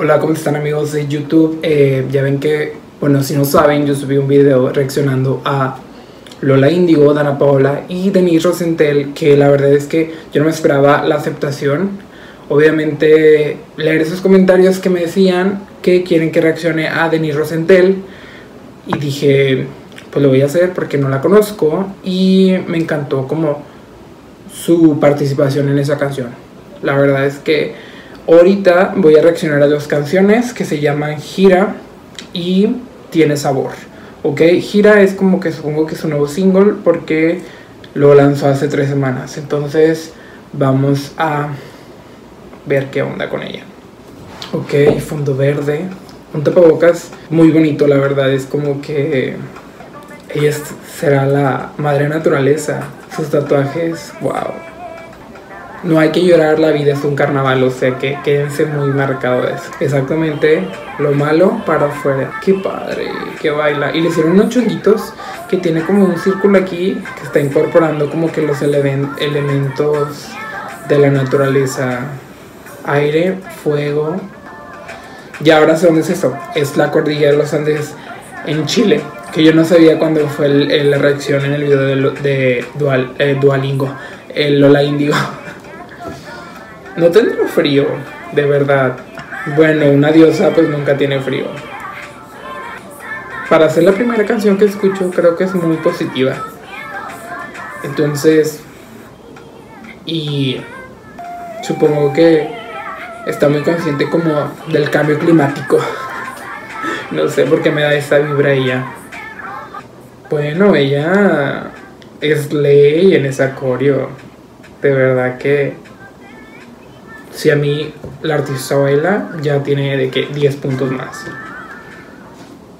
Hola, ¿cómo están amigos de YouTube? Eh, ya ven que, bueno, si no saben, yo subí un video reaccionando a Lola Indigo, Dana Paola y Denise Rosenthal, que la verdad es que yo no me esperaba la aceptación. Obviamente, leer esos comentarios que me decían que quieren que reaccione a Denise Rosenthal y dije, pues lo voy a hacer porque no la conozco y me encantó como su participación en esa canción. La verdad es que Ahorita voy a reaccionar a dos canciones que se llaman Gira y Tiene Sabor. Ok, Gira es como que supongo que es un nuevo single porque lo lanzó hace tres semanas. Entonces vamos a ver qué onda con ella. Ok, fondo verde. Un tapabocas muy bonito, la verdad. Es como que ella será la madre naturaleza. Sus tatuajes, wow no hay que llorar, la vida es un carnaval, o sea que quédense muy marcados eso. Exactamente lo malo para afuera. Qué padre, que baila. Y le hicieron unos chonguitos que tiene como un círculo aquí que está incorporando como que los elementos de la naturaleza. Aire, fuego. Y ahora sé dónde es eso. Es la cordillera de los Andes en Chile. Que yo no sabía cuando fue la reacción en el video de, eh, Dualingo. El Lola Indigo. No tendrá frío, de verdad. Bueno, una diosa pues nunca tiene frío. Para hacer la primera canción que escucho creo que es muy positiva. Entonces, y supongo que está muy consciente como del cambio climático. No sé por qué me da esa vibra ella. Bueno, ella es ley en esa coreo. De verdad que si a mí la artista baila, ya tiene de que 10 puntos más.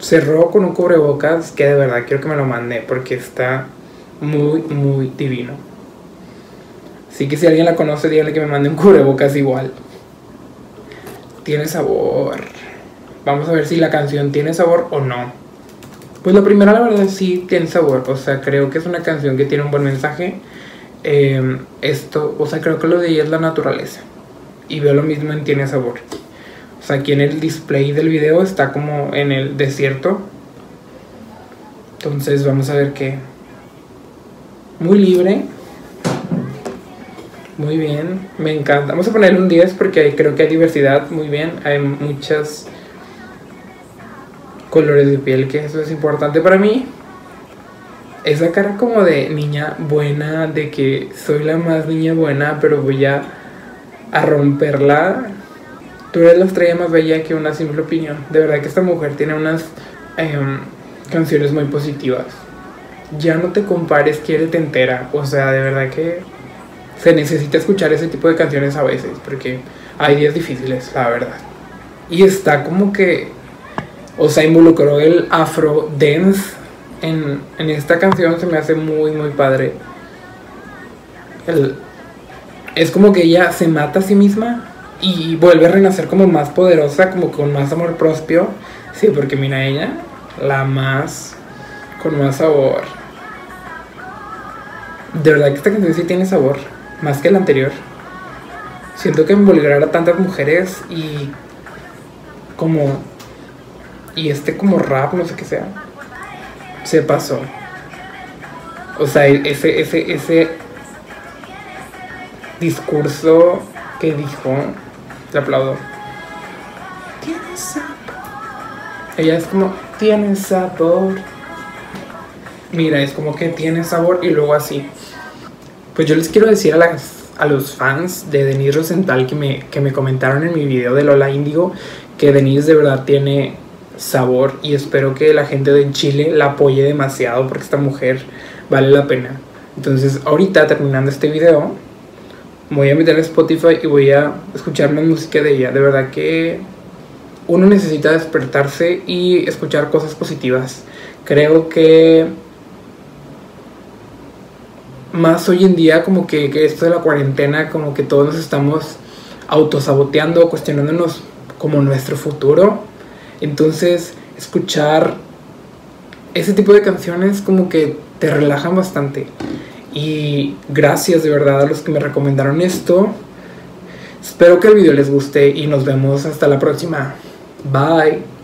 Cerró con un cubrebocas que de verdad quiero que me lo mande porque está muy, muy divino. Así que si alguien la conoce, díganle que me mande un cubrebocas igual. Tiene sabor. Vamos a ver si la canción tiene sabor o no. Pues la primera, la verdad, sí tiene sabor. O sea, creo que es una canción que tiene un buen mensaje. Eh, esto, o sea, creo que lo de ella es la naturaleza y veo lo mismo en Tiene Sabor. O sea, aquí en el display del video está como en el desierto. Entonces vamos a ver qué. Muy libre. Muy bien, me encanta. Vamos a ponerle un 10 porque creo que hay diversidad. Muy bien, hay muchas colores de piel, que eso es importante para mí. Esa cara como de niña buena, de que soy la más niña buena, pero voy a a romperla. Tú eres la estrella más bella que una simple opinión. De verdad que esta mujer tiene unas em, canciones muy positivas. Ya no te compares, quiere te entera. O sea, de verdad que se necesita escuchar ese tipo de canciones a veces, porque hay días difíciles, la verdad. Y está como que, o sea, involucró el afro dance en, en esta canción, se me hace muy, muy padre. El, es como que ella se mata a sí misma y vuelve a renacer como más poderosa, como con más amor propio. Sí, porque mira ella, la más, con más sabor. De verdad que esta canción sí tiene sabor, más que la anterior. Siento que involucrar a tantas mujeres y como... Y este como rap, no sé qué sea. Se pasó. O sea, ese, ese, ese discurso que dijo, le aplaudo. Tiene sabor. Ella es como, tiene sabor. Mira, es como que tiene sabor y luego así. Pues yo les quiero decir a, las, a los fans de Denise Rosenthal que me, que me comentaron en mi video de Lola Índigo que Denise de verdad tiene sabor y espero que la gente de Chile la apoye demasiado porque esta mujer vale la pena. Entonces ahorita terminando este video voy a meter a Spotify y voy a escuchar más música de ella. De verdad que uno necesita despertarse y escuchar cosas positivas. Creo que más hoy en día como que, que esto de la cuarentena, como que todos nos estamos autosaboteando, cuestionándonos como nuestro futuro. Entonces, escuchar ese tipo de canciones como que te relajan bastante. Y gracias de verdad a los que me recomendaron esto. Espero que el video les guste y nos vemos hasta la próxima. Bye.